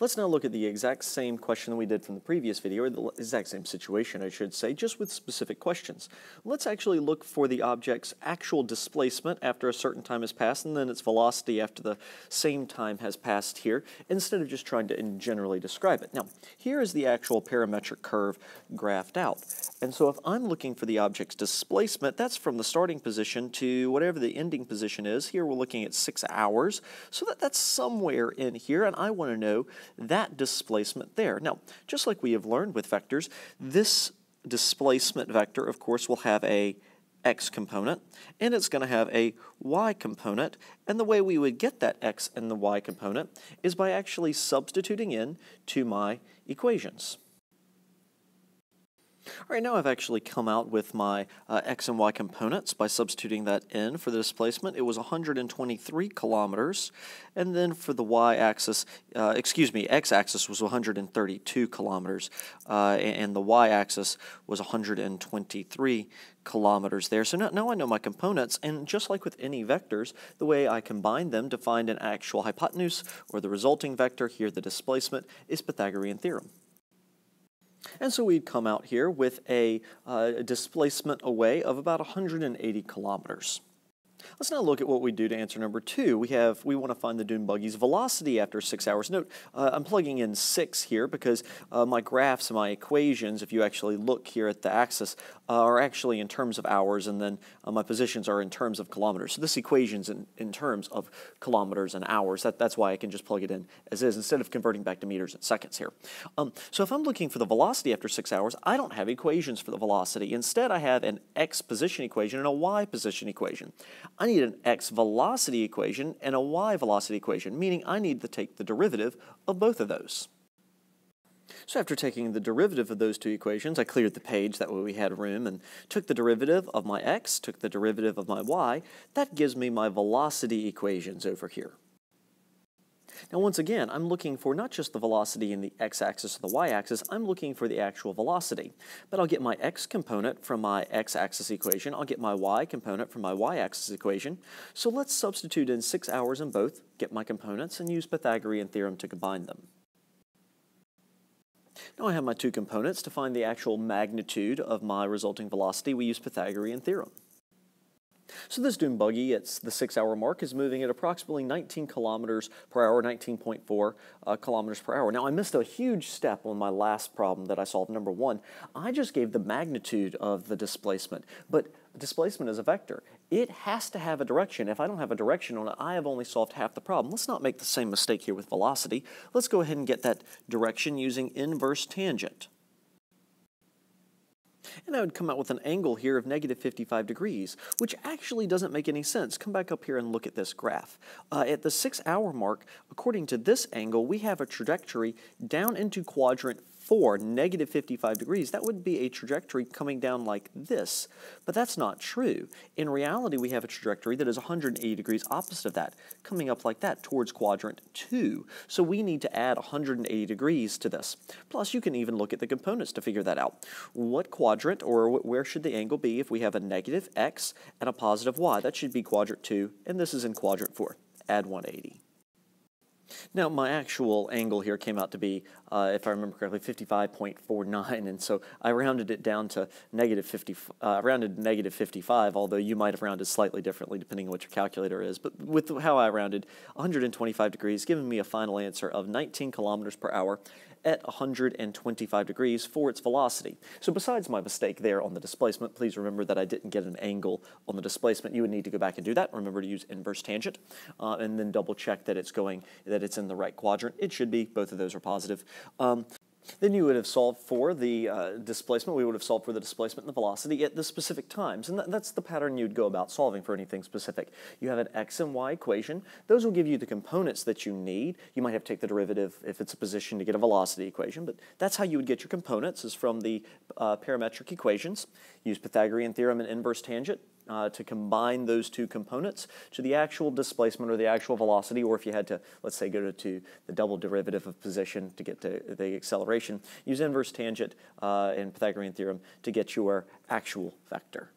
Let's now look at the exact same question that we did from the previous video, or the exact same situation, I should say, just with specific questions. Let's actually look for the object's actual displacement after a certain time has passed, and then its velocity after the same time has passed here, instead of just trying to generally describe it. Now, here is the actual parametric curve graphed out. And so if I'm looking for the object's displacement, that's from the starting position to whatever the ending position is. Here we're looking at six hours, so that, that's somewhere in here, and I want to know that displacement there. Now, just like we have learned with vectors, this displacement vector, of course, will have a x component, and it's going to have a y component, and the way we would get that x and the y component is by actually substituting in to my equations. All right, now I've actually come out with my uh, x and y components by substituting that in for the displacement. It was 123 kilometers, and then for the y-axis, uh, excuse me, x-axis was 132 kilometers, uh, and the y-axis was 123 kilometers there. So now, now I know my components, and just like with any vectors, the way I combine them to find an actual hypotenuse or the resulting vector, here the displacement, is Pythagorean theorem. And so we'd come out here with a uh, displacement away of about 180 kilometers. Let's now look at what we do to answer number two. We have we want to find the dune buggy's velocity after six hours. Note, uh, I'm plugging in six here because uh, my graphs and my equations, if you actually look here at the axis, uh, are actually in terms of hours, and then uh, my positions are in terms of kilometers. So this equation's in, in terms of kilometers and hours. That, that's why I can just plug it in as is instead of converting back to meters and seconds here. Um, so if I'm looking for the velocity after six hours, I don't have equations for the velocity. Instead, I have an x position equation and a y position equation. I need an x velocity equation and a y velocity equation, meaning I need to take the derivative of both of those. So after taking the derivative of those two equations, I cleared the page, that way we had room, and took the derivative of my x, took the derivative of my y. That gives me my velocity equations over here. Now once again, I'm looking for not just the velocity in the x-axis or the y-axis, I'm looking for the actual velocity. But I'll get my x component from my x-axis equation, I'll get my y component from my y-axis equation. So let's substitute in 6 hours in both, get my components, and use Pythagorean theorem to combine them. Now I have my two components. To find the actual magnitude of my resulting velocity, we use Pythagorean theorem. So this dune buggy, it's the six hour mark, is moving at approximately 19 kilometers per hour, 19.4 uh, kilometers per hour. Now I missed a huge step on my last problem that I solved, number one. I just gave the magnitude of the displacement, but displacement is a vector. It has to have a direction. If I don't have a direction on it, I have only solved half the problem. Let's not make the same mistake here with velocity. Let's go ahead and get that direction using inverse tangent. And I would come out with an angle here of negative 55 degrees, which actually doesn't make any sense. Come back up here and look at this graph. Uh, at the six hour mark, according to this angle, we have a trajectory down into quadrant 4, negative 55 degrees, that would be a trajectory coming down like this. But that's not true. In reality, we have a trajectory that is 180 degrees opposite of that, coming up like that towards quadrant 2. So we need to add 180 degrees to this. Plus, you can even look at the components to figure that out. What quadrant or where should the angle be if we have a negative x and a positive y? That should be quadrant 2, and this is in quadrant 4. Add 180. Now, my actual angle here came out to be, uh, if I remember correctly, 55.49, and so I rounded it down to negative 50, uh, rounded negative 55, although you might have rounded slightly differently depending on what your calculator is. But with how I rounded, 125 degrees, giving me a final answer of 19 kilometers per hour at 125 degrees for its velocity. So besides my mistake there on the displacement, please remember that I didn't get an angle on the displacement. You would need to go back and do that. Remember to use inverse tangent uh, and then double check that it's going, that it's in the right quadrant. It should be, both of those are positive. Um, then you would have solved for the uh, displacement. We would have solved for the displacement and the velocity at the specific times. And that, that's the pattern you'd go about solving for anything specific. You have an x and y equation. Those will give you the components that you need. You might have to take the derivative if it's a position to get a velocity equation, but that's how you would get your components is from the uh, parametric equations. Use Pythagorean theorem and inverse tangent uh, to combine those two components to the actual displacement or the actual velocity, or if you had to, let's say, go to, to the double derivative of position to get to the acceleration, use inverse tangent uh, and Pythagorean theorem to get your actual vector.